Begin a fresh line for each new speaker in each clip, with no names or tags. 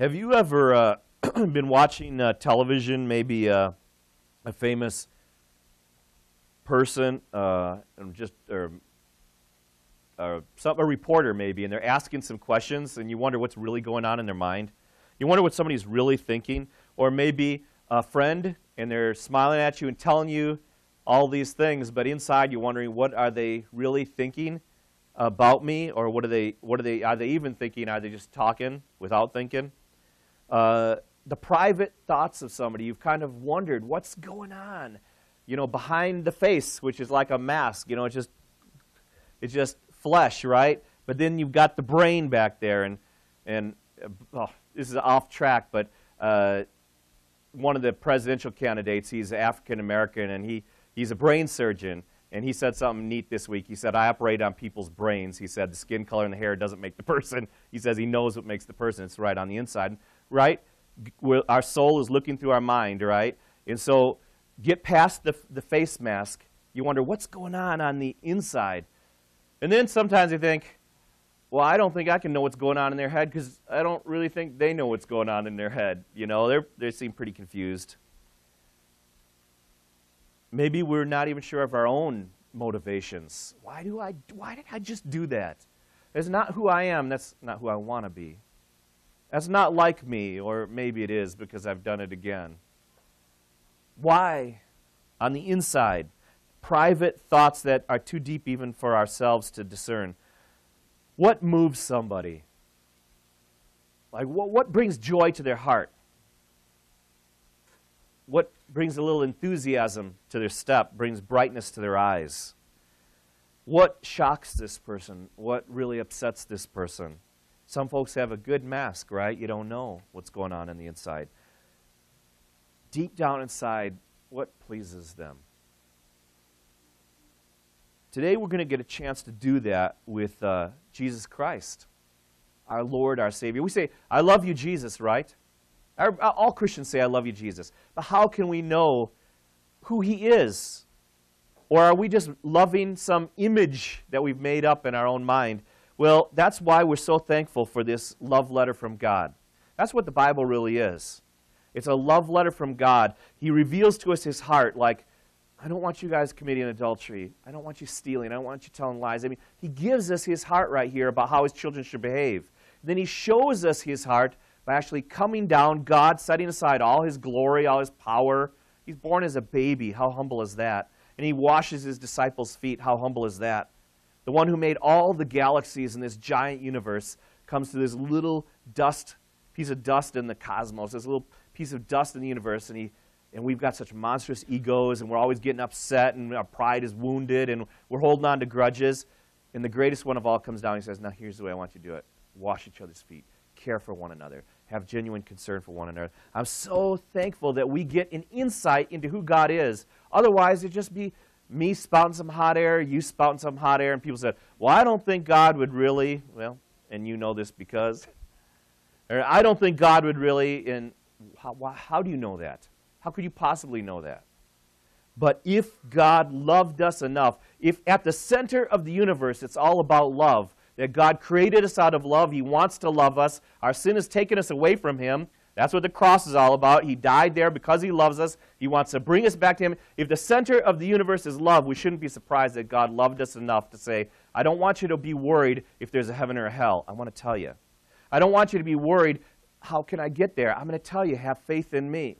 Have you ever uh, been watching uh, television, maybe uh, a famous person, uh, just or, or some, a reporter maybe, and they're asking some questions, and you wonder what's really going on in their mind? You wonder what somebody's really thinking, or maybe a friend, and they're smiling at you and telling you all these things, but inside you're wondering what are they really thinking about me, or what are they? What are they? Are they even thinking? Are they just talking without thinking? Uh, the private thoughts of somebody. You've kind of wondered what's going on, you know, behind the face, which is like a mask. You know, it's just it's just flesh, right? But then you've got the brain back there, and and uh, oh, this is off track, but uh, one of the presidential candidates, he's African American, and he he's a brain surgeon. And he said something neat this week. He said, I operate on people's brains. He said, the skin color and the hair doesn't make the person. He says he knows what makes the person. It's right on the inside right? Our soul is looking through our mind, right? And so get past the, the face mask. You wonder, what's going on on the inside? And then sometimes you think, well, I don't think I can know what's going on in their head because I don't really think they know what's going on in their head. You know, they they seem pretty confused. Maybe we're not even sure of our own motivations. Why do I? Why did I just do that? It's not who I am. That's not who I want to be. That's not like me, or maybe it is because I've done it again. Why? On the inside, private thoughts that are too deep even for ourselves to discern. What moves somebody? Like, what, what brings joy to their heart? What brings a little enthusiasm to their step, brings brightness to their eyes? What shocks this person? What really upsets this person? Some folks have a good mask, right? You don't know what's going on in the inside. Deep down inside, what pleases them? Today we're going to get a chance to do that with uh, Jesus Christ, our Lord, our Savior. We say, I love you, Jesus, right? Our, all Christians say, I love you, Jesus. But how can we know who He is? Or are we just loving some image that we've made up in our own mind well, that's why we're so thankful for this love letter from God. That's what the Bible really is. It's a love letter from God. He reveals to us his heart, like, I don't want you guys committing adultery. I don't want you stealing. I don't want you telling lies. I mean, he gives us his heart right here about how his children should behave. Then he shows us his heart by actually coming down, God setting aside all his glory, all his power. He's born as a baby. How humble is that? And he washes his disciples' feet. How humble is that? The one who made all the galaxies in this giant universe comes to this little dust, piece of dust in the cosmos, this little piece of dust in the universe, and, he, and we've got such monstrous egos, and we're always getting upset, and our pride is wounded, and we're holding on to grudges. And the greatest one of all comes down and says, Now here's the way I want you to do it wash each other's feet, care for one another, have genuine concern for one another. I'm so thankful that we get an insight into who God is. Otherwise, it'd just be me spouting some hot air, you spouting some hot air, and people said, Well, I don't think God would really, well, and you know this because, or I don't think God would really, and how, how do you know that? How could you possibly know that? But if God loved us enough, if at the center of the universe it's all about love, that God created us out of love, He wants to love us, our sin has taken us away from Him, that's what the cross is all about. He died there because he loves us. He wants to bring us back to him. If the center of the universe is love, we shouldn't be surprised that God loved us enough to say, I don't want you to be worried if there's a heaven or a hell. I want to tell you. I don't want you to be worried, how can I get there? I'm going to tell you, have faith in me.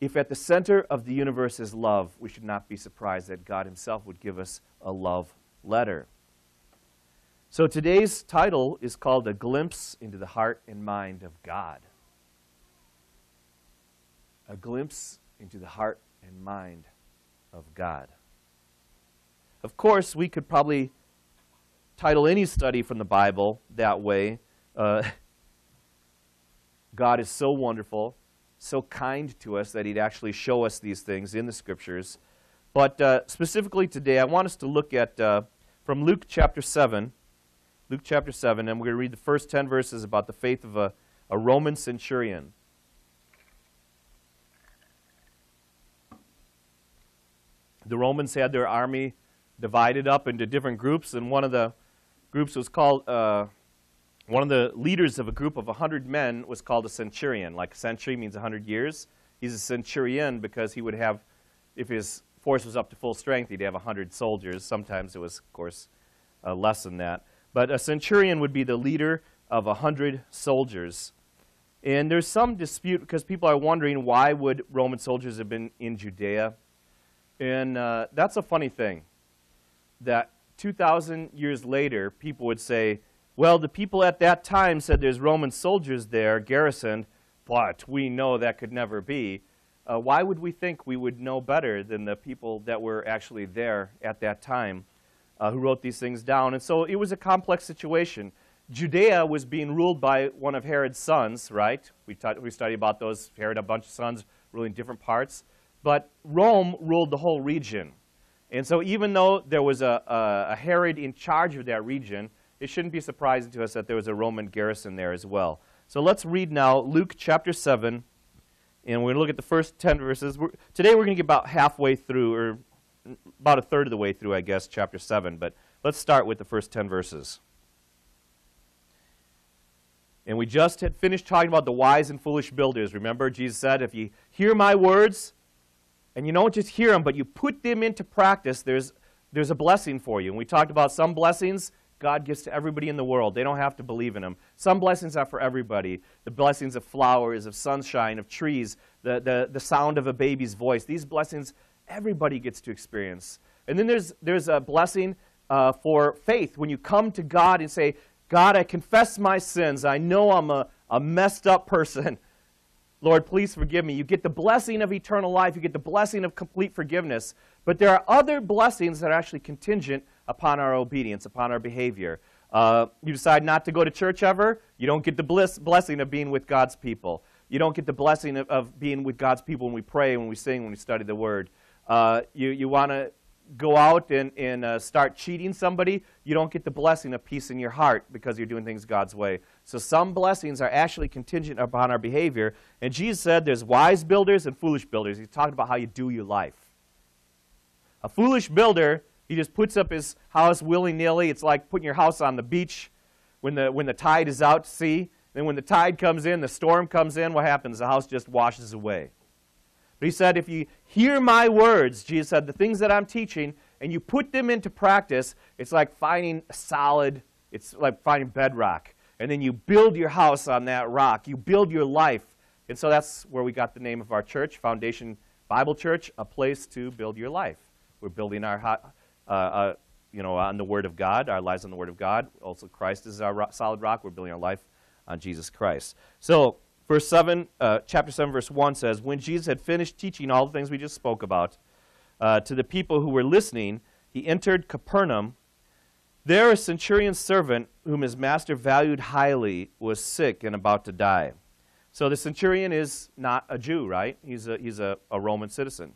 If at the center of the universe is love, we should not be surprised that God himself would give us a love letter. So today's title is called A Glimpse into the Heart and Mind of God. A glimpse into the heart and mind of God. Of course, we could probably title any study from the Bible that way. Uh, God is so wonderful, so kind to us that He'd actually show us these things in the Scriptures. But uh, specifically today, I want us to look at uh, from Luke chapter 7 Luke chapter 7, and we're going to read the first 10 verses about the faith of a, a Roman centurion. The Romans had their army divided up into different groups, and one of the groups was called uh, one of the leaders of a group of 100 men was called a centurion. Like a century means 100 years. He's a centurion because he would have, if his force was up to full strength, he'd have 100 soldiers. Sometimes it was, of course, uh, less than that. But a centurion would be the leader of 100 soldiers. And there's some dispute because people are wondering why would Roman soldiers have been in Judea? And uh, that's a funny thing. That 2,000 years later, people would say, well, the people at that time said there's Roman soldiers there garrisoned, but we know that could never be. Uh, why would we think we would know better than the people that were actually there at that time uh, who wrote these things down? And so it was a complex situation. Judea was being ruled by one of Herod's sons, right? We, taught, we studied about those. Herod had a bunch of sons ruling different parts. But Rome ruled the whole region. And so even though there was a, a, a Herod in charge of that region, it shouldn't be surprising to us that there was a Roman garrison there as well. So let's read now Luke chapter 7, and we're going to look at the first 10 verses. We're, today we're going to get about halfway through, or about a third of the way through, I guess, chapter 7. But let's start with the first 10 verses. And we just had finished talking about the wise and foolish builders. Remember, Jesus said, if you hear my words, and you don't just hear them, but you put them into practice, there's, there's a blessing for you. And we talked about some blessings God gives to everybody in the world. They don't have to believe in them. Some blessings are for everybody. The blessings of flowers, of sunshine, of trees, the, the, the sound of a baby's voice. These blessings everybody gets to experience. And then there's, there's a blessing uh, for faith. When you come to God and say, God, I confess my sins. I know I'm a, a messed up person. Lord, please forgive me. You get the blessing of eternal life. You get the blessing of complete forgiveness. But there are other blessings that are actually contingent upon our obedience, upon our behavior. Uh, you decide not to go to church ever, you don't get the bliss, blessing of being with God's people. You don't get the blessing of, of, being with God's people when we pray, when we sing, when we study the Word. Uh, you you want to go out and, and uh, start cheating somebody, you don't get the blessing of peace in your heart because you're doing things God's way. So some blessings are actually contingent upon our behavior. And Jesus said there's wise builders and foolish builders. He's talking about how you do your life. A foolish builder he just puts up his house willy nilly. It's like putting your house on the beach when the, when the tide is out to sea. Then when the tide comes in, the storm comes in, what happens? The house just washes away. But he said, if you hear my words, Jesus said, the things that I'm teaching, and you put them into practice, it's like finding solid, it's like finding bedrock. And then you build your house on that rock. You build your life. And so that's where we got the name of our church, Foundation Bible Church, a place to build your life. We're building our uh, uh, you know, on the Word of God, our lives on the Word of God. Also, Christ is our solid rock. We're building our life on Jesus Christ. So, verse 7, uh, chapter 7, verse 1 says, When Jesus had finished teaching all the things we just spoke about uh, to the people who were listening, he entered Capernaum. There, a centurion's servant, whom his master valued highly, was sick and about to die. So, the centurion is not a Jew, right? He's a, he's a, a Roman citizen.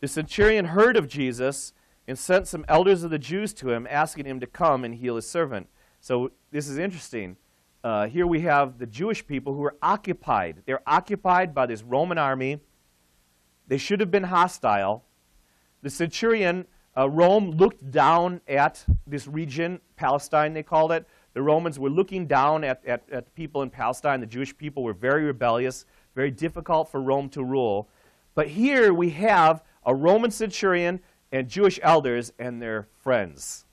The centurion heard of Jesus and sent some elders of the Jews to him, asking him to come and heal his servant. So this is interesting. Uh, here we have the Jewish people who are occupied. They're occupied by this Roman army. They should have been hostile. The centurion, uh, Rome looked down at this region, Palestine they called it. The Romans were looking down at, at, at people in Palestine. The Jewish people were very rebellious, very difficult for Rome to rule. But here we have a Roman centurion and Jewish elders and their friends.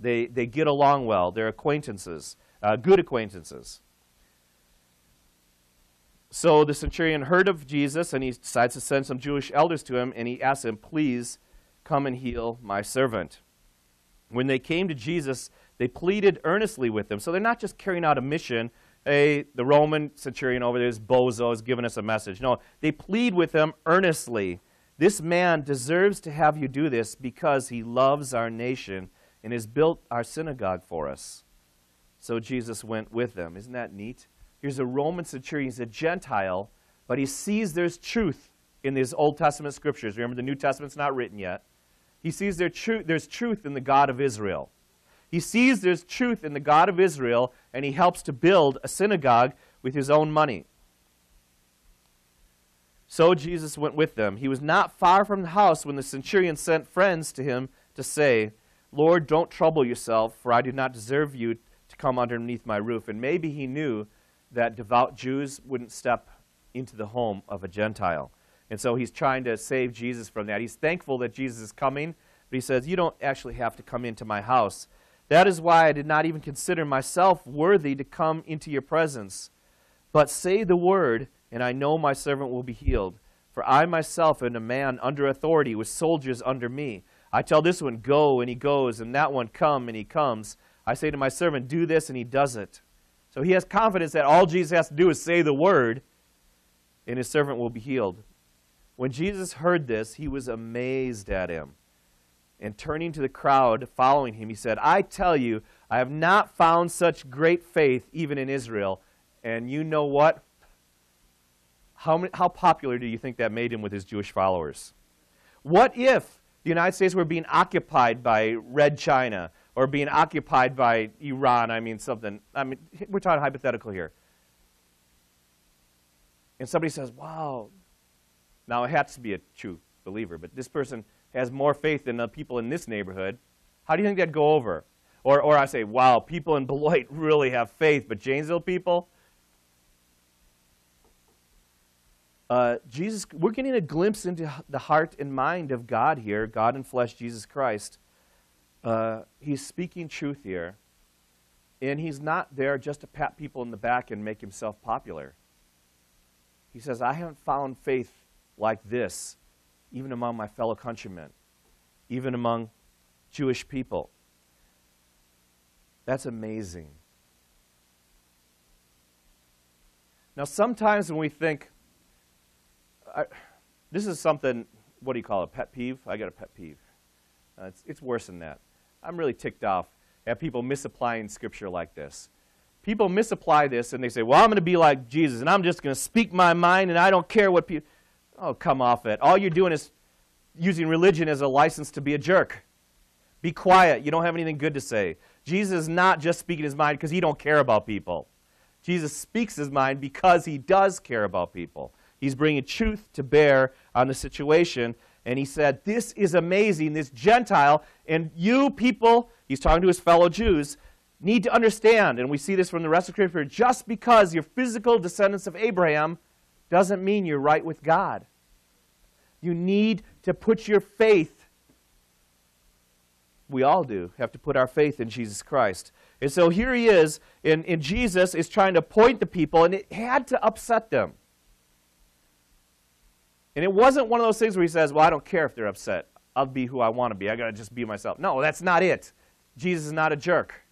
They, they get along well. They're acquaintances, uh, good acquaintances. So the centurion heard of Jesus, and he decides to send some Jewish elders to him, and he asks him, Please come and heal my servant. When they came to Jesus, they pleaded earnestly with him. So they're not just carrying out a mission. Hey, the Roman centurion over there is bozo, is giving us a message. No, they plead with him earnestly. This man deserves to have you do this because he loves our nation and has built our synagogue for us. So Jesus went with them. Isn't that neat? Here's a Roman centurion. He's a Gentile, but he sees there's truth in these Old Testament scriptures. Remember, the New Testament's not written yet. He sees there tru- there's truth in the God of Israel. He sees there's truth in the God of Israel, and he helps to build a synagogue with his own money. So Jesus went with them. He was not far from the house when the centurion sent friends to him to say, Lord, don't trouble yourself, for I do not deserve you to come underneath my roof. And maybe he knew that devout Jews wouldn't step into the home of a Gentile. And so he's trying to save Jesus from that. He's thankful that Jesus is coming, but he says, You don't actually have to come into my house. That is why I did not even consider myself worthy to come into your presence. But say the word, and I know my servant will be healed. For I myself am a man under authority, with soldiers under me. I tell this one, Go, and he goes, and that one, Come, and he comes. I say to my servant, Do this, and he does it. So he has confidence that all Jesus has to do is say the word, and his servant will be healed. When Jesus heard this, he was amazed at him. And turning to the crowd following him, he said, I tell you, I have not found such great faith even in Israel. And you know what? How, many, how popular do you think that made him with his Jewish followers? What if the United States were being occupied by Red China or being occupied by Iran? I mean, something. I mean, we're talking hypothetical here. And somebody says, wow. Now, it has to be a true believer, but this person has more faith than the people in this neighborhood. How do you think that'd go over? Or, or I say, wow, people in Beloit really have faith, but Janesville people? Uh, Jesus, we're getting a glimpse into the heart and mind of God here, God in flesh, Jesus Christ. Uh, he's speaking truth here. And he's not there just to pat people in the back and make himself popular. He says, I haven't found faith like this, even among my fellow countrymen, even among Jewish people. That's amazing. Now, sometimes when we think, I, this is something, what do you call it, a pet peeve? I got a pet peeve. Uh, it's, it's worse than that. I'm really ticked off at people misapplying scripture like this. People misapply this and they say, well, I'm going to be like Jesus and I'm just going to speak my mind and I don't care what people. Oh, come off it. All you're doing is using religion as a license to be a jerk. Be quiet. You don't have anything good to say. Jesus is not just speaking his mind because he don't care about people. Jesus speaks his mind because he does care about people. He's bringing truth to bear on the situation. And he said, This is amazing, this Gentile, and you people, he's talking to his fellow Jews, need to understand, and we see this from the rest of Scripture, just because you're physical descendants of Abraham doesn't mean you're right with God. You need to put your faith, we all do, have to put our faith in Jesus Christ. And so here he is, and, and Jesus is trying to point the people, and it had to upset them. And it wasn't one of those things where he says, Well, I don't care if they're upset. I'll be who I want to be. I got to just be myself. No, that's not it. Jesus is not a jerk.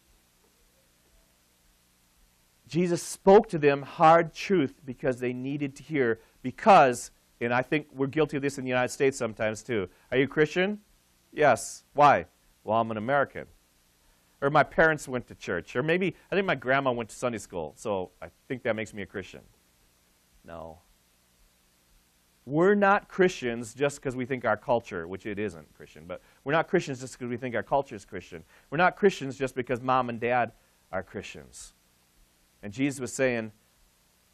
Jesus spoke to them hard truth because they needed to hear, because, and I think we're guilty of this in the United States sometimes too. Are you Christian? Yes. Why? Well, I'm an American. Or my parents went to church. Or maybe, I think my grandma went to Sunday school, so I think that makes me a Christian. No. We're not Christians just because we think our culture, which it isn't Christian, but we're not Christians just because we think our culture is Christian. We're not Christians just because mom and dad are Christians. And Jesus was saying,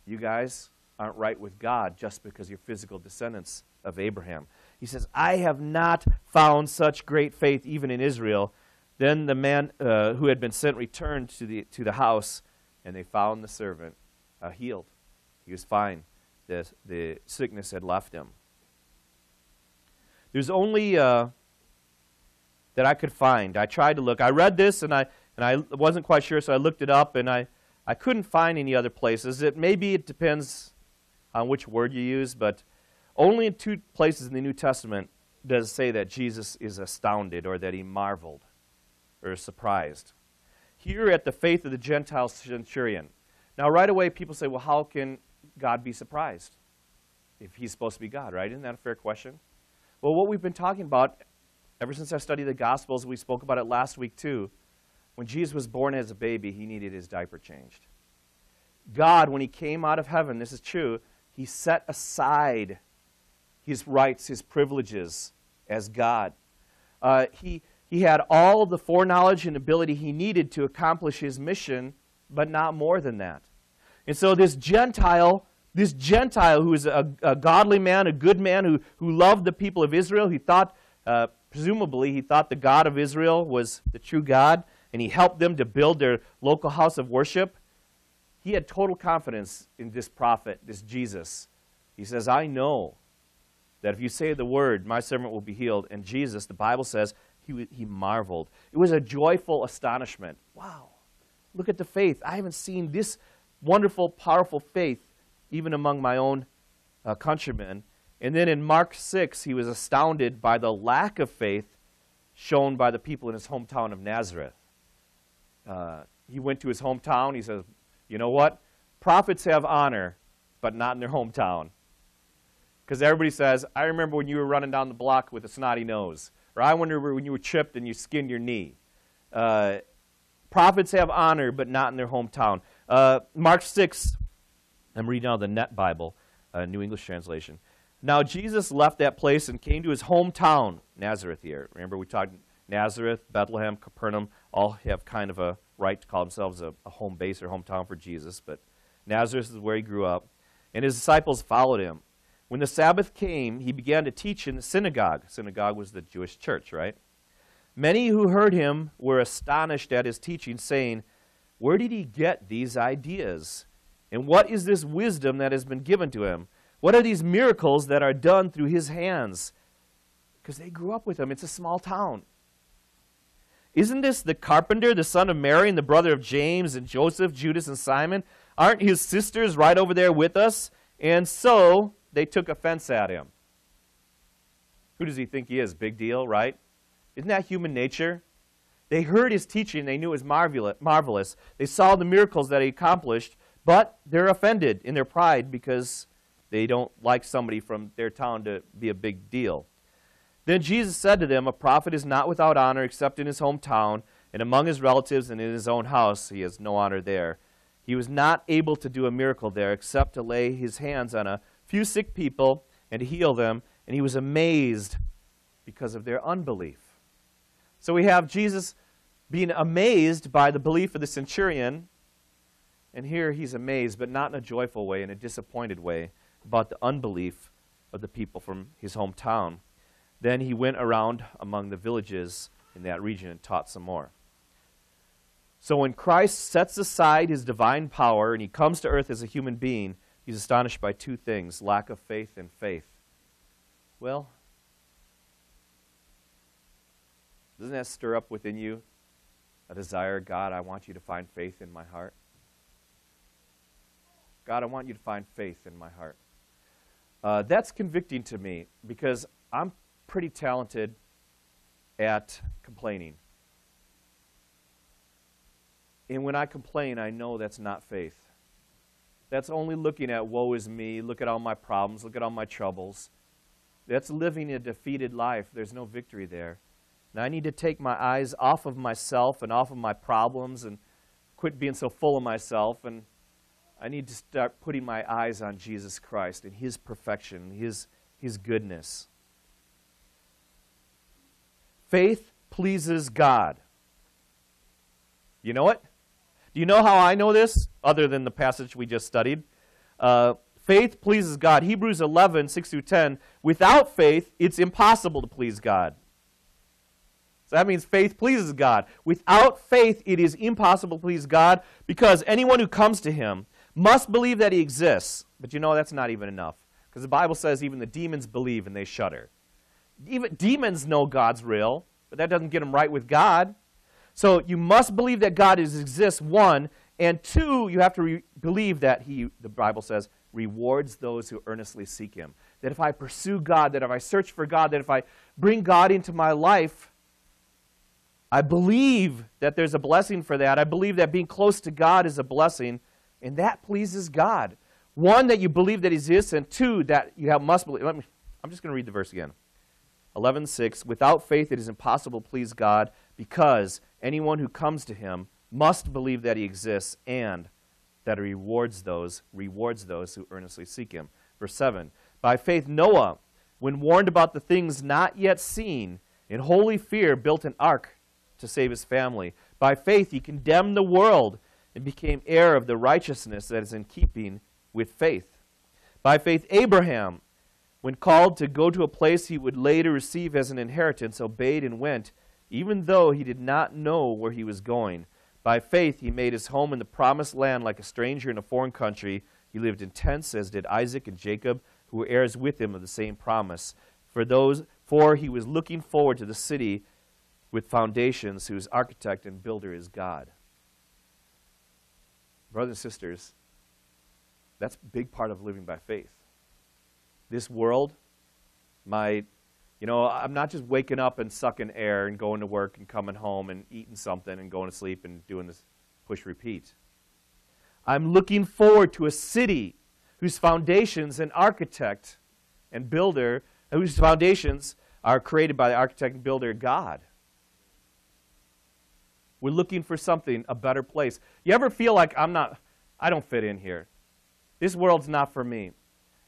You guys aren't right with God just because you're physical descendants of Abraham. He says, I have not found such great faith even in Israel. Then the man uh, who had been sent returned to the, to the house, and they found the servant uh, healed. He was fine the, the sickness had left him. There's only uh, that I could find. I tried to look. I read this and I and I wasn't quite sure, so I looked it up and I, I couldn't find any other places. It maybe it depends on which word you use, but only in two places in the New Testament does it say that Jesus is astounded or that he marveled or surprised. Here at the faith of the Gentile centurion. Now, right away, people say, well, how can God be surprised if he's supposed to be God, right? Isn't that a fair question? Well, what we've been talking about ever since I studied the Gospels, we spoke about it last week too. When Jesus was born as a baby, he needed his diaper changed. God, when he came out of heaven, this is true, he set aside his rights, his privileges as God. Uh, he, he had all the foreknowledge and ability he needed to accomplish his mission, but not more than that. And so this Gentile, this Gentile who is a, a godly man, a good man who, who loved the people of Israel, he thought, uh, presumably, he thought the God of Israel was the true God. and he helped them to build their local house of worship, he had total confidence in this prophet, this Jesus. He says, I know that if you say the word, my servant will be healed. And Jesus, the Bible says, he, he marveled. It was a joyful astonishment. Wow, look at the faith. I haven't seen this wonderful, powerful faith even among my own uh, countrymen. And then in Mark 6, he was astounded by the lack of faith shown by the people in his hometown of Nazareth. Uh, he went to his hometown. He says, You know what? Prophets have honor, but not in their hometown. Because everybody says, I remember when you were running down the block with a snotty nose. Or I remember when you were chipped and you skinned your knee. Uh, prophets have honor, but not in their hometown. Uh, Mark 6, I'm reading out the Net Bible, uh, New English translation. Now Jesus left that place and came to his hometown, Nazareth here. Remember we talked Nazareth, Bethlehem, Capernaum, all have kind of a right to call themselves a, a home base or hometown for Jesus, but Nazareth is where he grew up. And his disciples followed him. When the Sabbath came, he began to teach in the synagogue. Synagogue was the Jewish church, right? Many who heard him were astonished at his teaching, saying, Where did he get these ideas? And what is this wisdom that has been given to him? What are these miracles that are done through his hands? Because they grew up with him. It's a small town. Isn't this the carpenter, the son of Mary, and the brother of James and Joseph, Judas, and Simon? Aren't his sisters right over there with us? And so they took offense at him. Who does he think he is? Big deal, right? Isn't that human nature? They heard his teaching, they knew it was marvelous. They saw the miracles that he accomplished, but they're offended in their pride because they don't like somebody from their town to be a big deal. Then Jesus said to them, A prophet is not without honor except in his hometown and among his relatives and in his own house. He has no honor there. He was not able to do a miracle there except to lay his hands on a few sick people and heal them, and he was amazed because of their unbelief. So we have Jesus being amazed by the belief of the centurion and here he's amazed, but not in a joyful way, in a disappointed way, about the unbelief of the people from his hometown. Then he went around among the villages in that region and taught some more. So when Christ sets aside his divine power and he comes to earth as a human being, he's astonished by two things lack of faith and faith. Well, doesn't that stir up within you a desire, God, I want you to find faith in my heart? God, I want you to find faith in my heart. Uh, that's convicting to me because I'm pretty talented at complaining. And when I complain, I know that's not faith. That's only looking at woe is me, look at all my problems, look at all my troubles. That's living a defeated life. There's no victory there. Now I need to take my eyes off of myself and off of my problems and quit being so full of myself and I need to start putting my eyes on Jesus Christ and His perfection, His, His goodness. Faith pleases God. You know it? Do you know how I know this, other than the passage we just studied? Uh, faith pleases God. Hebrews 11, 6 through 10. Without faith, it's impossible to please God. So that means faith pleases God. Without faith, it is impossible to please God because anyone who comes to Him must believe that he exists. But you know, that's not even enough. Because the Bible says even the demons believe and they shudder. Even demons know God's real, but that doesn't get them right with God. So you must believe that God is, exists, one, and two, you have to believe that he, the Bible says, rewards those who earnestly seek him. That if I pursue God, that if I search for God, that if I bring God into my life, I believe that there's a blessing for that. I believe that being close to God is a blessing. And that pleases God. One, that you believe that He exists, and two, that you have must believe. Let me, I'm just going to read the verse again. 11:6 Without faith it is impossible to please God because anyone who comes to him must believe that he exists and that he rewards those rewards those who earnestly seek him. Verse 7 By faith Noah when warned about the things not yet seen in holy fear built an ark to save his family. By faith he condemned the world and became heir of the righteousness that is in keeping with faith. By faith, Abraham, when called to go to a place he would later receive as an inheritance, obeyed and went, even though he did not know where he was going. By faith, he made his home in the promised land like a stranger in a foreign country. He lived in tents, as did Isaac and Jacob, who were heirs with him of the same promise. For those, for he was looking forward to the city with foundations, whose architect and builder is God. Brothers and sisters, that's a big part of living by faith. This world might, you know, I'm not just waking up and sucking air and going to work and coming home and eating something and going to sleep and doing this push repeat. I'm looking forward to a city whose foundations and architect and builder, whose foundations are created by the architect and builder God. We're looking for something, a better place. You ever feel like I'm not, I don't fit in here? This world's not for me.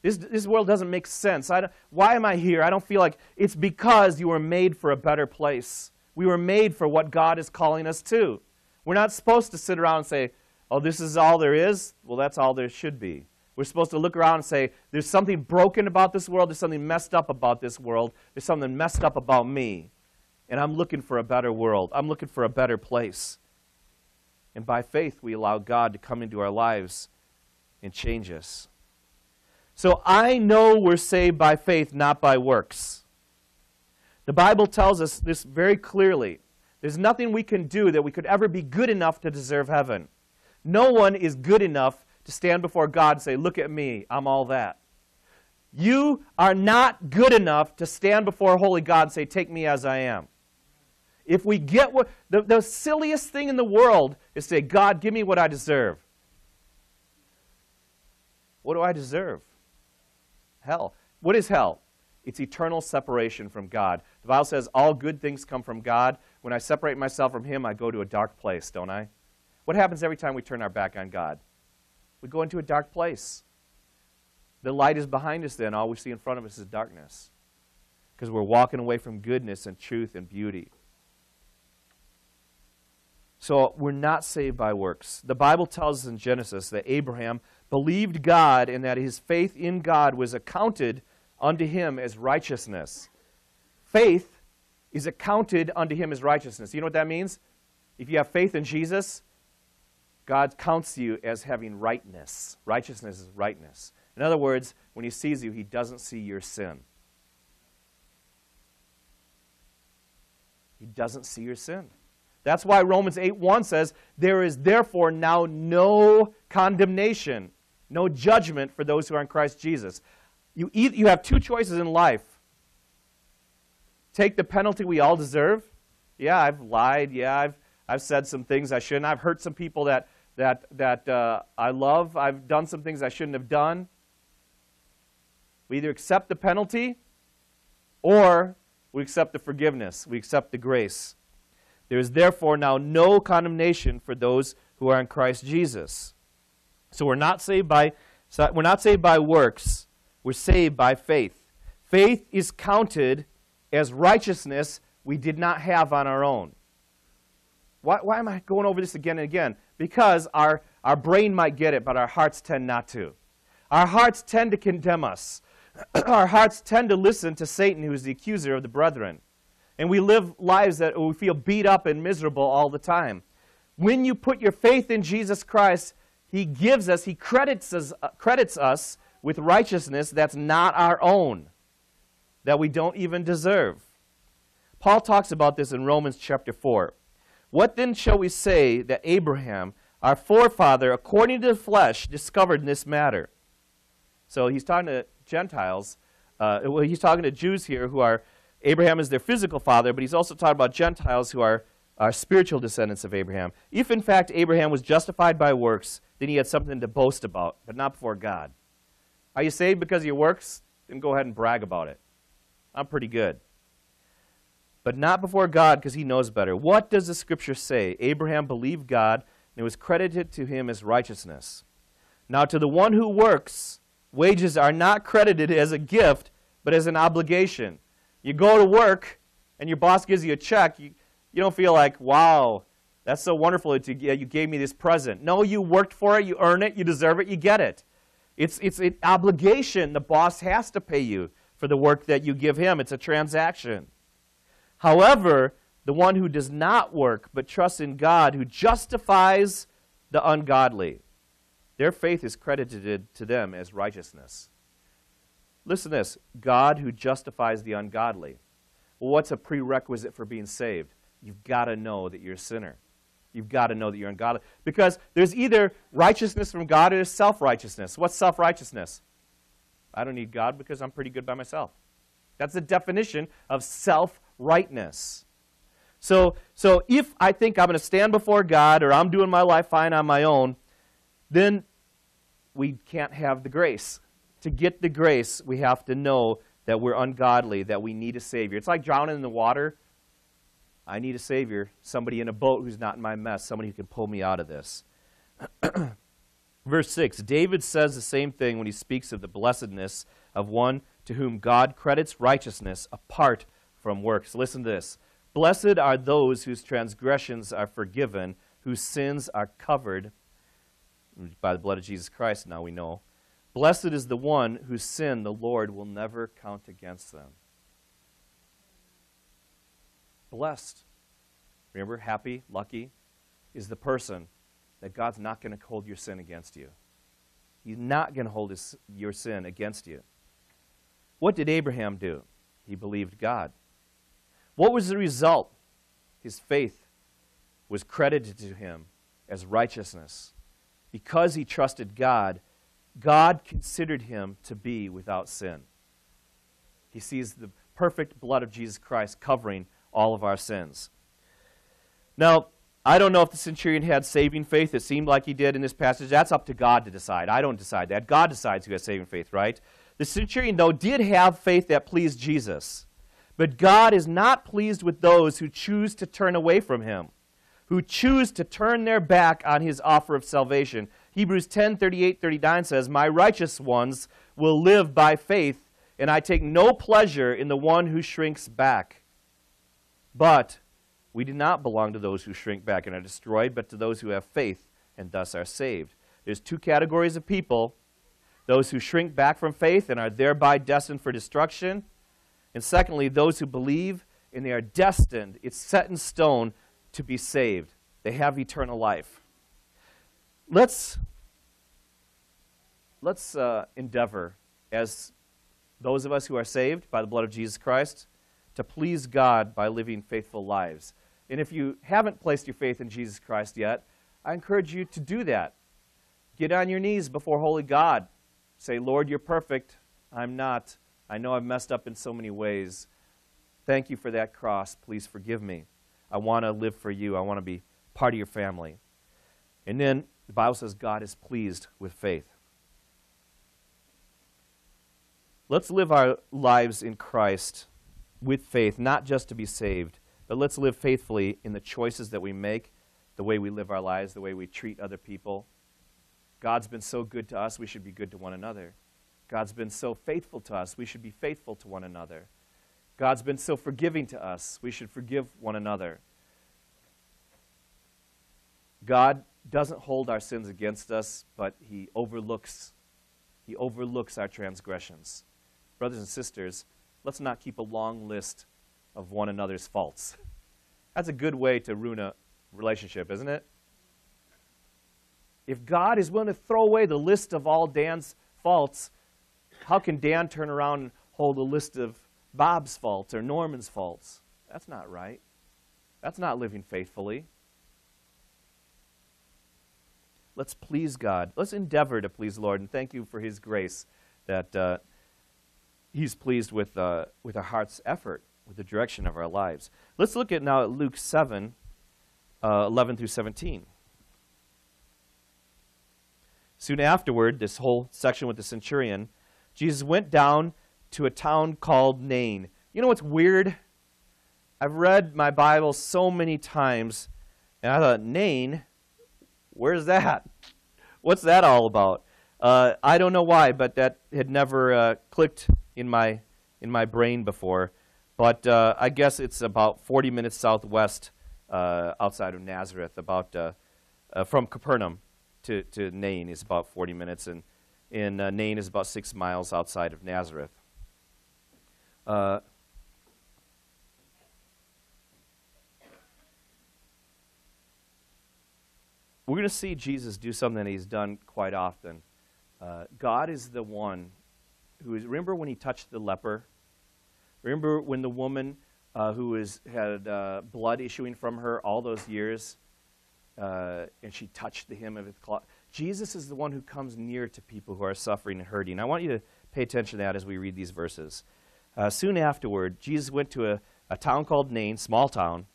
This, this world doesn't make sense. I why am I here? I don't feel like it's because you were made for a better place. We were made for what God is calling us to. We're not supposed to sit around and say, oh, this is all there is. Well, that's all there should be. We're supposed to look around and say, there's something broken about this world. There's something messed up about this world. There's something messed up about me. And I'm looking for a better world. I'm looking for a better place. And by faith, we allow God to come into our lives and change us. So I know we're saved by faith, not by works. The Bible tells us this very clearly. There's nothing we can do that we could ever be good enough to deserve heaven. No one is good enough to stand before God and say, Look at me, I'm all that. You are not good enough to stand before a holy God and say, Take me as I am. If we get what the, the silliest thing in the world is to say, God, give me what I deserve. What do I deserve? Hell. What is hell? It's eternal separation from God. The Bible says all good things come from God. When I separate myself from Him, I go to a dark place, don't I? What happens every time we turn our back on God? We go into a dark place. The light is behind us then. All we see in front of us is darkness. Because we're walking away from goodness and truth and beauty. So we're not saved by works. The Bible tells us in Genesis that Abraham believed God and that his faith in God was accounted unto him as righteousness. Faith is accounted unto him as righteousness. You know what that means? If you have faith in Jesus, God counts you as having rightness. Righteousness is rightness. In other words, when he sees you, he doesn't see your sin. He doesn't see your sin. That's why Romans 8.1 says, There is therefore now no condemnation, no judgment for those who are in Christ Jesus. You, either, you have two choices in life take the penalty we all deserve. Yeah, I've lied. Yeah, I've, I've said some things I shouldn't. I've hurt some people that, that, that uh, I love. I've done some things I shouldn't have done. We either accept the penalty or we accept the forgiveness, we accept the grace. There is therefore now no condemnation for those who are in Christ Jesus. So we're not saved by we're not saved by works. We're saved by faith. Faith is counted as righteousness we did not have on our own. Why, why am I going over this again and again? Because our, our brain might get it, but our hearts tend not to. Our hearts tend to condemn us. our hearts tend to listen to Satan, who is the accuser of the brethren. And we live lives that we feel beat up and miserable all the time. When you put your faith in Jesus Christ, He gives us, He credits us, uh, credits us with righteousness that's not our own, that we don't even deserve. Paul talks about this in Romans chapter 4. What then shall we say that Abraham, our forefather, according to the flesh, discovered in this matter? So he's talking to Gentiles. Uh, well, he's talking to Jews here who are Abraham is their physical father, but he's also talking about Gentiles who are, are spiritual descendants of Abraham. If in fact Abraham was justified by works, then he had something to boast about, but not before God. Are you saved because of your works? Then go ahead and brag about it. I'm pretty good. But not before God because he knows better. What does the scripture say? Abraham believed God, and it was credited to him as righteousness. Now, to the one who works, wages are not credited as a gift, but as an obligation. You go to work and your boss gives you a check, you, you don't feel like, wow, that's so wonderful that you, you gave me this present. No, you worked for it, you earn it, you deserve it, you get it. It's, it's an obligation. The boss has to pay you for the work that you give him. It's a transaction. However, the one who does not work but trusts in God who justifies the ungodly. Their faith is credited to them as righteousness. Listen to this God who justifies the ungodly. Well, what's a prerequisite for being saved? You've got to know that you're a sinner. You've got to know that you're ungodly. Because there's either righteousness from God or self righteousness. What's self righteousness? I don't need God because I'm pretty good by myself. That's the definition of self rightness. So, so if I think I'm going to stand before God or I'm doing my life fine on my own, then we can't have the grace. To get the grace, we have to know that we're ungodly, that we need a Savior. It's like drowning in the water. I need a Savior, somebody in a boat who's not in my mess, somebody who can pull me out of this. Verse 6 David says the same thing when he speaks of the blessedness of one to whom God credits righteousness apart from works. Listen to this Blessed are those whose transgressions are forgiven, whose sins are covered by the blood of Jesus Christ, now we know. Blessed is the one whose sin the Lord will never count against them. Blessed, remember, happy, lucky, is the person that God's not going to hold your sin against you. He's not going to hold his, your sin against you. What did Abraham do? He believed God. What was the result? His faith was credited to him as righteousness. Because he trusted God, God considered him to be without sin. He sees the perfect blood of Jesus Christ covering all of our sins. Now, I don't know if the centurion had saving faith. It seemed like he did in this passage. That's up to God to decide. I don't decide that. God decides who has saving faith, right? The centurion, though, did have faith that pleased Jesus. But God is not pleased with those who choose to turn away from him, who choose to turn their back on his offer of salvation. Hebrews 10 38 39 says, My righteous ones will live by faith, and I take no pleasure in the one who shrinks back. But we do not belong to those who shrink back and are destroyed, but to those who have faith and thus are saved. There's two categories of people those who shrink back from faith and are thereby destined for destruction. And secondly, those who believe and they are destined, it's set in stone to be saved. They have eternal life. Let's, let's uh, endeavor, as those of us who are saved by the blood of Jesus Christ, to please God by living faithful lives. And if you haven't placed your faith in Jesus Christ yet, I encourage you to do that. Get on your knees before Holy God. Say, Lord, you're perfect. I'm not. I know I've messed up in so many ways. Thank you for that cross. Please forgive me. I want to live for you. I want to be part of your family. And then the Bible says God is pleased with faith. Let's live our lives in Christ with faith, not just to be saved, but let's live faithfully in the choices that we make, the way we live our lives, the way we treat other people. God's been so good to us, we should be good to one another. God's been so faithful to us, we should be faithful to one another. God's been so forgiving to us, we should forgive one another. God doesn't hold our sins against us, but he overlooks he overlooks our transgressions. Brothers and sisters, let's not keep a long list of one another's faults. That's a good way to ruin a relationship, isn't it? If God is willing to throw away the list of all Dan's faults, how can Dan turn around and hold a list of Bob's faults or Norman's faults? That's not right. That's not living faithfully. Let's please God. Let's endeavor to please Lord. And thank you for His grace that uh, He's pleased with, uh, with our heart's effort with the direction of our lives. Let's look at now at Luke 7, uh, 11 through 17. Soon afterward, this whole section with the centurion, Jesus went down to a town called Nain. You know what's weird? I've read my Bible so many times, and I thought, Nain? Where's that? What's that all about? Uh, I don't know why, but that had never uh, clicked in my in my brain before. But uh, I guess it's about 40 minutes southwest uh, outside of Nazareth, about uh, uh, from Capernaum to, to Nain is about 40 minutes, and, and Nain is about six miles outside of Nazareth. We're going to see Jesus do something that he's done quite often. Uh, God is the one who is, remember when he touched the leper? Remember when the woman uh, who was, had uh, blood issuing from her all those years, uh, and she touched the hem of his cloth? Jesus is the one who comes near to people who are suffering and hurting. I want you to pay attention to that as we read these verses. Uh, soon afterward, Jesus went to a, a town called Nain, small town,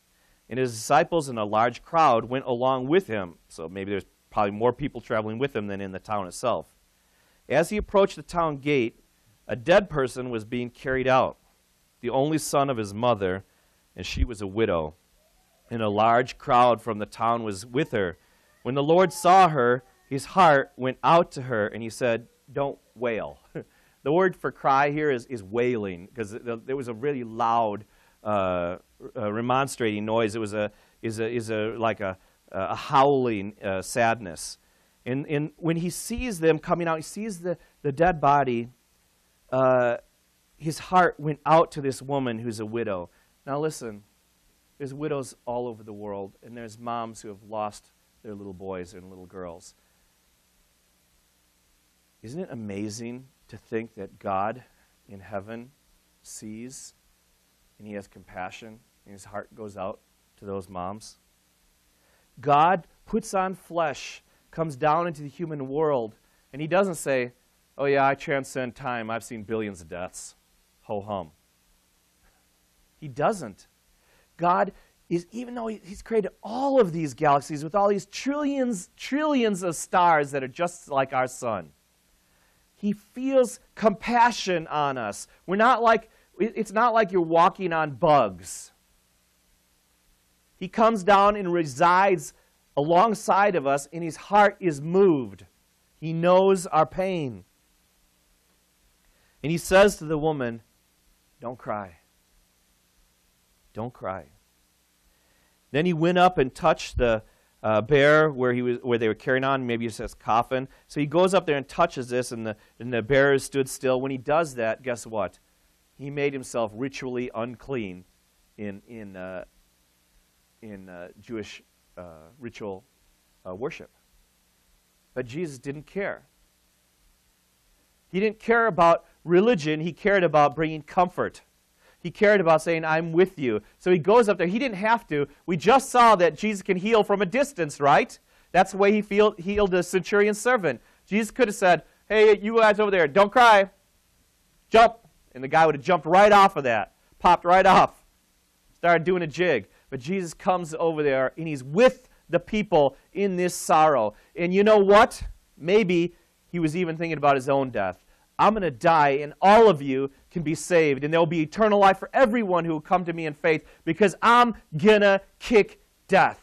and his disciples and a large crowd went along with him. So maybe there's probably more people traveling with him than in the town itself. As he approached the town gate, a dead person was being carried out, the only son of his mother, and she was a widow. And a large crowd from the town was with her. When the Lord saw her, his heart went out to her, and he said, Don't wail. the word for cry here is, is wailing, because there was a really loud uh, uh, remonstrating noise. It was a, is a, is a, like a, a howling uh, sadness. And, and when he sees them coming out, he sees the, the dead body, uh, his heart went out to this woman who's a widow. Now, listen, there's widows all over the world, and there's moms who have lost their little boys and little girls. Isn't it amazing to think that God in heaven sees and he has compassion and his heart goes out to those moms? God puts on flesh, comes down into the human world, and he doesn't say, Oh, yeah, I transcend time. I've seen billions of deaths. Ho hum. He doesn't. God is, even though He's created all of these galaxies with all these trillions, trillions of stars that are just like our sun, he feels compassion on us. We're not like, it's not like you're walking on bugs. He comes down and resides alongside of us, and his heart is moved. He knows our pain. And he says to the woman, Don't cry. Don't cry. Then he went up and touched the uh, bear where he was where they were carrying on. Maybe it says coffin. So he goes up there and touches this, and the and the bear stood still. When he does that, guess what? He made himself ritually unclean in in uh, in uh, Jewish uh, ritual uh, worship. But Jesus didn't care. He didn't care about religion. He cared about bringing comfort. He cared about saying, I'm with you. So he goes up there. He didn't have to. We just saw that Jesus can heal from a distance, right? That's the way he feel, healed the centurion servant. Jesus could have said, Hey, you guys over there, don't cry. Jump. And the guy would have jumped right off of that, popped right off, started doing a jig. But Jesus comes over there and he's with the people in this sorrow. And you know what? Maybe he was even thinking about his own death. I'm going to die, and all of you can be saved, and there will be eternal life for everyone who will come to me in faith because I'm going to kick death.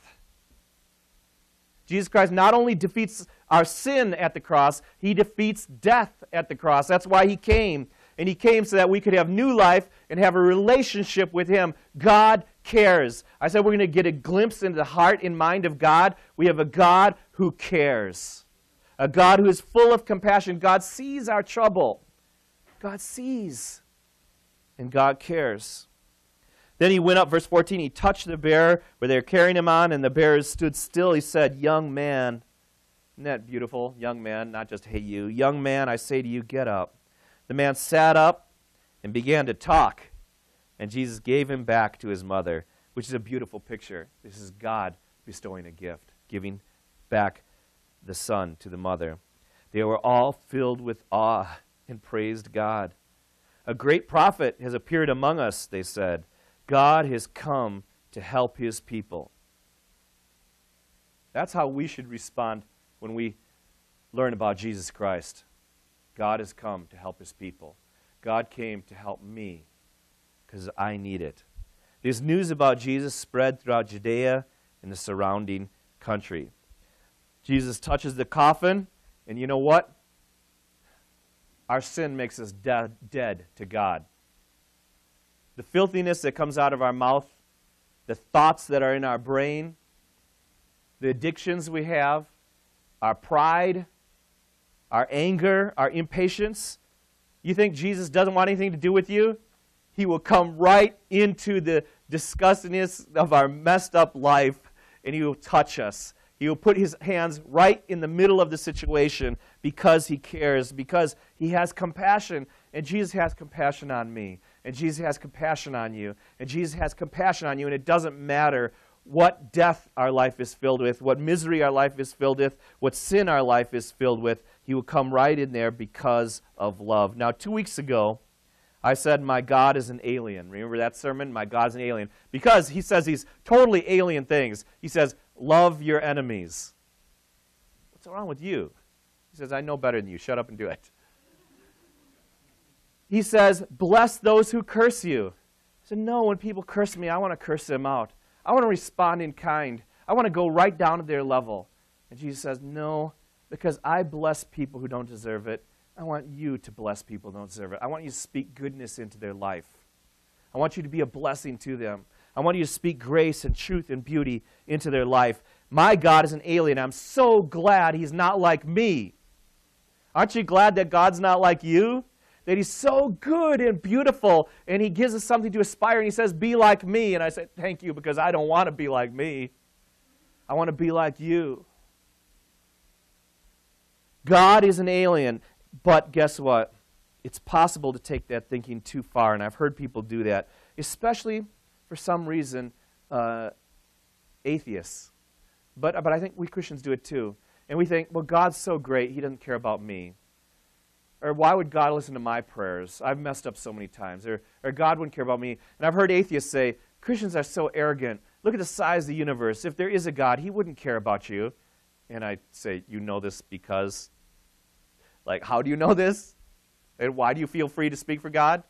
Jesus Christ not only defeats our sin at the cross, he defeats death at the cross. That's why he came. And he came so that we could have new life and have a relationship with him. God cares. I said we're going to get a glimpse into the heart and mind of God. We have a God who cares a God who is full of compassion. God sees our trouble. God sees. And God cares. Then he went up, verse 14, he touched the bear where they were carrying him on, and the bear stood still. He said, Young man, isn't that beautiful? Young man, not just, hey, you. Young man, I say to you, get up. The man sat up and began to talk, and Jesus gave him back to his mother, which is a beautiful picture. This is God bestowing a gift, giving back the son to the mother. They were all filled with awe and praised God. A great prophet has appeared among us, they said. God has come to help his people. That's how we should respond when we learn about Jesus Christ. God has come to help his people. God came to help me because I need it. This news about Jesus spread throughout Judea and the surrounding country. Jesus touches the coffin, and you know what? Our sin makes us de- dead to God. The filthiness that comes out of our mouth, the thoughts that are in our brain, the addictions we have, our pride, our anger, our impatience. You think Jesus doesn't want anything to do with you? He will come right into the disgustingness of our messed up life and he will touch us He will put his hands right in the middle of the situation because he cares, because he has compassion. And Jesus has compassion on me. And Jesus has compassion on you. And Jesus has compassion on you. And it doesn't matter what death our life is filled with, what misery our life is filled with, what sin our life is filled with. He will come right in there because of love. Now, two weeks ago, I said, My God is an alien. Remember that sermon? My God's an alien. Because he says these totally alien things. He says, Love your enemies. What's wrong with you? He says, I know better than you. Shut up and do it. He says, Bless those who curse you. I said, No, when people curse me, I want to curse them out. I want to respond in kind. I want to go right down to their level. And Jesus says, No, because I bless people who don't deserve it I want you to bless people who don't deserve it. I want you to speak goodness into their life. I want you to be a blessing to them. I want you to speak grace and truth and beauty into their life. My God is an alien. I'm so glad he's not like me. Aren't you glad that God's not like you? That he's so good and beautiful and he gives us something to aspire and he says, Be like me. And I said, Thank you because I don't want to be like me. I want to be like you. God is an alien. But guess what? It's possible to take that thinking too far, and I've heard people do that, especially for some reason, uh, atheists. But, but I think we Christians do it too. And we think, well, God's so great, He doesn't care about me. Or why would God listen to my prayers? I've messed up so many times. Or, or God wouldn't care about me. And I've heard atheists say, Christians are so arrogant. Look at the size of the universe. If there is a God, He wouldn't care about you. And I say, you know this because like, how do you know this? And why do you feel free to speak for God?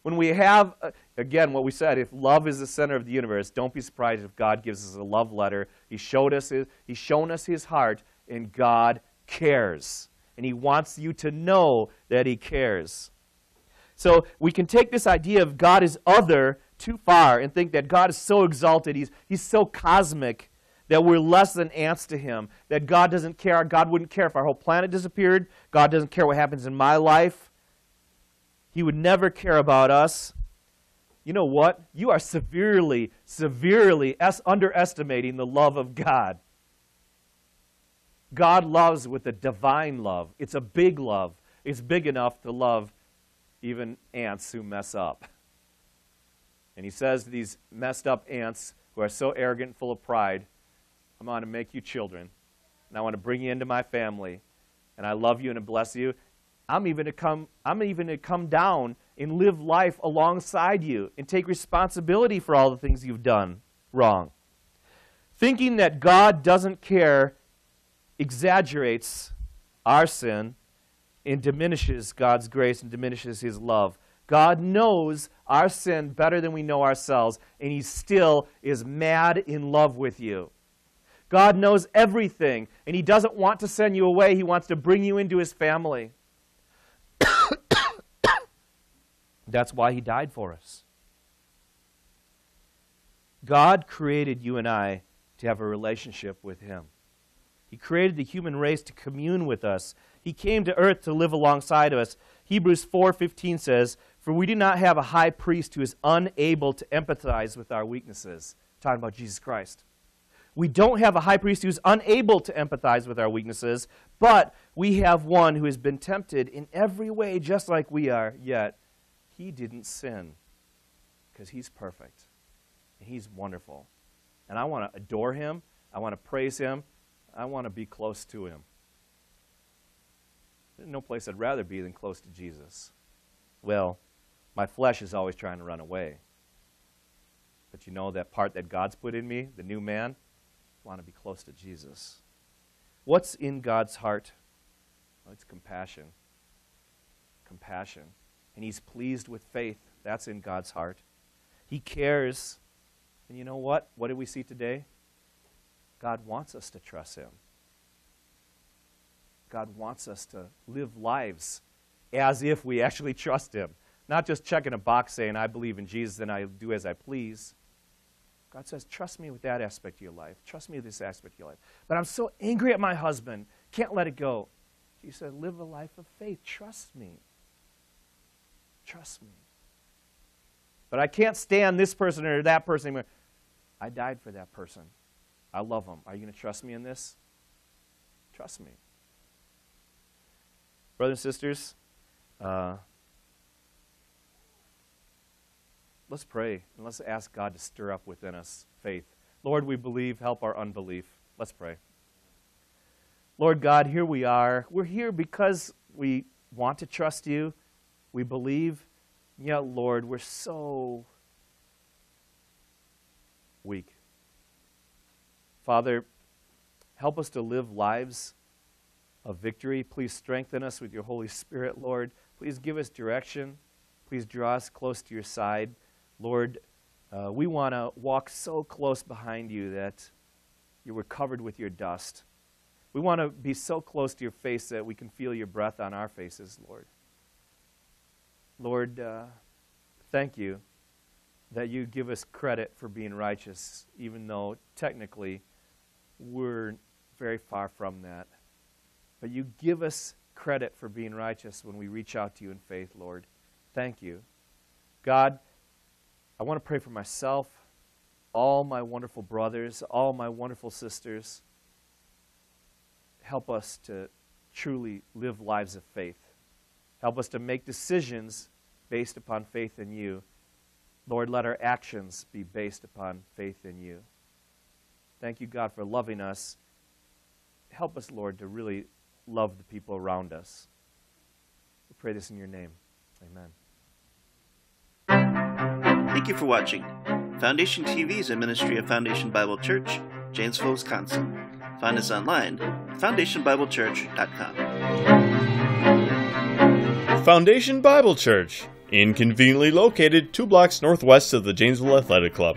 When we have, uh, again, what we said, if love is the center of the universe, don't be surprised if God gives us a love letter. He showed us his, He's shown us His heart, and God cares. And He wants you to know that He cares. So we can take this idea of God is other too far and think that God is so exalted, He's, he's so cosmic, that we're less than ants to him, that God doesn't care. God wouldn't care if our whole planet disappeared. God doesn't care what happens in my life. He would never care about us. You know what? You are severely, severely underestimating the love of God. God loves with a divine love. It's a big love. It's big enough to love even ants who mess up. And he says to these messed up ants who are so arrogant and full of pride, I'm going to make you children, and I want to bring you into my family, and I love you and I bless you. I'm even to come, I'm even to come down and live life alongside you and take responsibility for all the things you've done wrong. Thinking that God doesn't care exaggerates our sin and diminishes God's grace and diminishes his love. God knows our sin better than we know ourselves, and he still is mad in love with you. God knows everything, and He doesn't want to send you away. He wants to bring you into His family. That's why He died for us. God created you and I to have a relationship with Him. He created the human race to commune with us. He came to earth to live alongside of us. Hebrews 4:15 says, "For we do not have a high priest who is unable to empathize with our weaknesses." Talking about Jesus Christ. We don't have a high priest who's unable to empathize with our weaknesses, but we have one who has been tempted in every way just like we are, yet he didn't sin because he's perfect. And he's wonderful. And I want to adore him. I want to praise him. I want to be close to him. There's no place I'd rather be than close to Jesus. Well, my flesh is always trying to run away. But you know that part that God's put in me, the new man? I want to be close to Jesus. What's in God's heart? Well, it's compassion. Compassion. And He's pleased with faith. That's in God's heart. He cares. And you know what? What did we see today? God wants us to trust Him. God wants us to live lives as if we actually trust Him. Not just checking a box saying, I believe in Jesus and I do as I please. God says, trust me with that aspect of your life. Trust me with this aspect of your life. But I'm so angry at my husband. Can't let it go. He said, live a life of faith. Trust me. Trust me. But I can't stand this person or that person anymore. I died for that person. I love them. Are you going to trust me in this? Trust me. Brothers and sisters, uh, let's pray and let's ask God to stir up within us faith. Lord, we believe, help our unbelief. Let's pray. Lord God, here we are. We're here because we want to trust you. We believe. Yet, Lord, we're so weak. Father, help us to live lives of victory. Please strengthen us with your Holy Spirit, Lord. Please give us direction. Please draw us close to your side. Lord, uh, we want to walk so close behind you that you were covered with your dust. We want to be so close to your face that we can feel your breath on our faces, Lord. Lord, uh, thank you that you give us credit for being righteous, even though technically we're very far from that. But you give us credit for being righteous when we reach out to you in faith, Lord. Thank you. God, I want to pray for myself, all my wonderful brothers, all my wonderful sisters. Help us to truly live lives of faith. Help us to make decisions based upon faith in you. Lord, let our actions be based upon faith in you. Thank you, God, for loving us. Help us, Lord, to really love the people around us. We pray this in your name. Amen.
Thank you for watching. Foundation TV is a ministry of Foundation Bible Church, Janesville, Wisconsin. Find us online at foundationbiblechurch.com.
Foundation Bible Church, inconveniently located two blocks northwest of the Janesville Athletic Club.